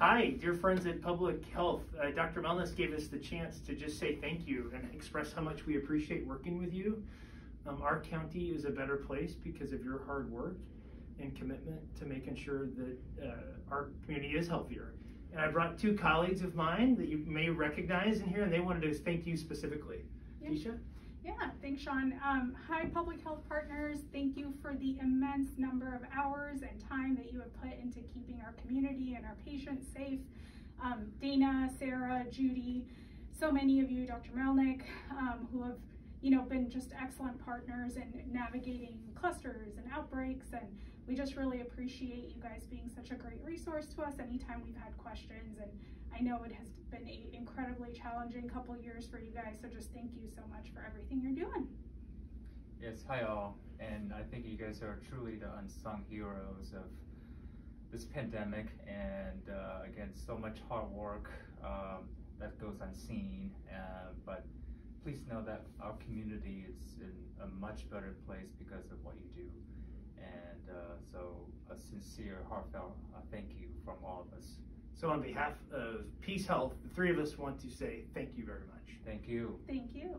Hi, dear friends at Public Health. Uh, Dr. Melnick gave us the chance to just say thank you and express how much we appreciate working with you. Um, our county is a better place because of your hard work and commitment to making sure that uh, our community is healthier. And I brought two colleagues of mine that you may recognize in here, and they wanted to thank you specifically. Yeah. Tisha? Yeah, thanks, Sean. Um, hi, Public Health Partners. Thank you for the immense number of hours and time that you have put into keeping our community and our patients safe. Um, Dana, Sarah, Judy, so many of you, Dr. Melnick, um, who have you know been just excellent partners in navigating clusters and outbreaks, and we just really appreciate you guys being such a great resource to us anytime we've had questions. And I know it has been an incredibly challenging couple years for you guys, so just thank you so much for everything you're doing. Yes, hi all, and I think you guys are truly the unsung heroes of this pandemic, and uh, again, so much hard work um, that goes unseen. Uh, but please know that our community is in a much better place because of what you do, and uh, sincere, heartfelt uh, thank you from all of us. So, on behalf of PeaceHealth, the three of us want to say thank you very much. Thank you. Thank you.